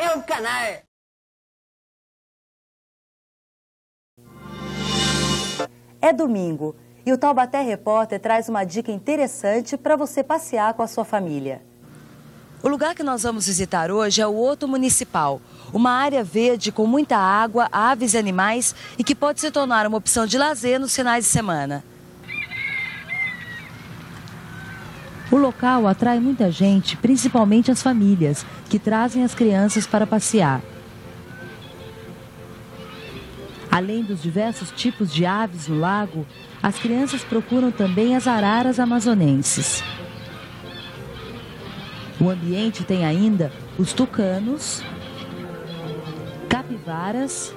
É um canal. É domingo e o Taubaté Repórter traz uma dica interessante para você passear com a sua família. O lugar que nós vamos visitar hoje é o Oto Municipal, uma área verde com muita água, aves e animais e que pode se tornar uma opção de lazer nos finais de semana. O local atrai muita gente, principalmente as famílias, que trazem as crianças para passear. Além dos diversos tipos de aves no lago, as crianças procuram também as araras amazonenses. O ambiente tem ainda os tucanos, capivaras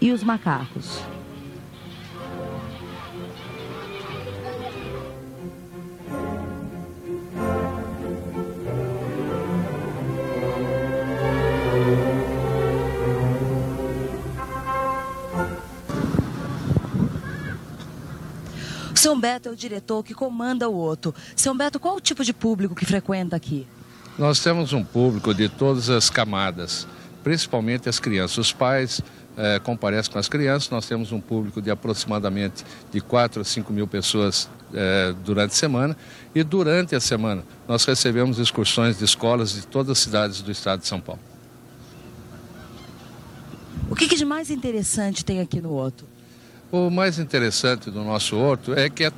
e os macacos. São Beto é o diretor que comanda o Oto. São Beto, qual o tipo de público que frequenta aqui? Nós temos um público de todas as camadas, principalmente as crianças. Os pais eh, comparecem com as crianças, nós temos um público de aproximadamente de 4 a 5 mil pessoas eh, durante a semana e durante a semana nós recebemos excursões de escolas de todas as cidades do estado de São Paulo. O que, que de mais interessante tem aqui no Oto? O mais interessante do nosso horto é que é,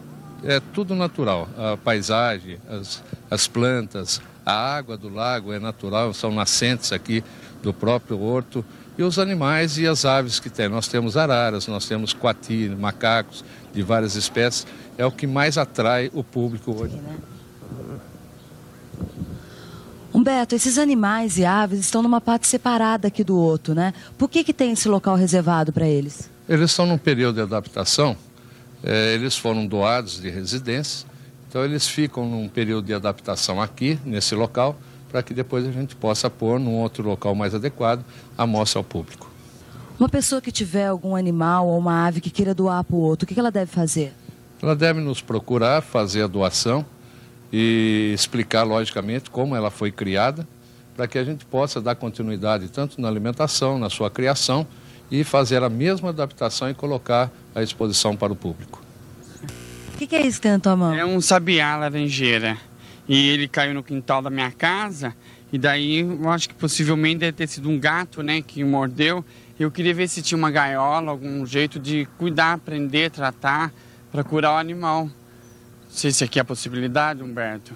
é tudo natural. A paisagem, as, as plantas, a água do lago é natural, são nascentes aqui do próprio horto. E os animais e as aves que tem. Nós temos araras, nós temos coati, macacos de várias espécies. É o que mais atrai o público hoje. Sim, né? Humberto, esses animais e aves estão numa parte separada aqui do outro, né? Por que, que tem esse local reservado para eles? Eles estão num período de adaptação, é, eles foram doados de residência, então eles ficam num período de adaptação aqui, nesse local, para que depois a gente possa pôr num outro local mais adequado a mostra ao público. Uma pessoa que tiver algum animal ou uma ave que queira doar para o outro, o que ela deve fazer? Ela deve nos procurar, fazer a doação e explicar, logicamente, como ela foi criada, para que a gente possa dar continuidade tanto na alimentação, na sua criação, e fazer a mesma adaptação e colocar à exposição para o público. O que, que, é isso que tem na tua mão? É um sabiá laranjeira. E ele caiu no quintal da minha casa. E daí eu acho que possivelmente deve ter sido um gato né, que mordeu. Eu queria ver se tinha uma gaiola, algum jeito de cuidar, prender, tratar, para curar o animal. Não sei se aqui é a possibilidade, Humberto.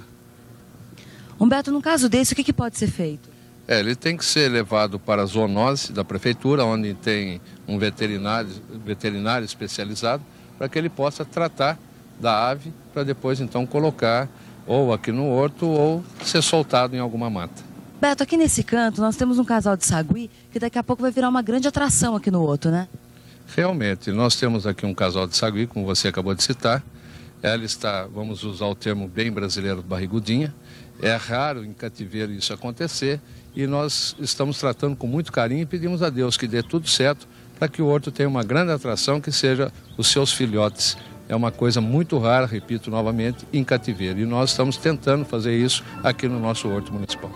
Humberto, num caso desse, o que, que pode ser feito? É, ele tem que ser levado para a zoonose da prefeitura, onde tem um veterinário, veterinário especializado, para que ele possa tratar da ave, para depois então colocar ou aqui no horto ou ser soltado em alguma mata. Beto, aqui nesse canto nós temos um casal de sagui que daqui a pouco vai virar uma grande atração aqui no horto, né? Realmente, nós temos aqui um casal de sagui, como você acabou de citar. Ela está, vamos usar o termo bem brasileiro, barrigudinha. É raro em cativeiro isso acontecer e nós estamos tratando com muito carinho e pedimos a Deus que dê tudo certo para que o horto tenha uma grande atração que seja os seus filhotes. É uma coisa muito rara, repito novamente, em cativeiro. E nós estamos tentando fazer isso aqui no nosso horto municipal.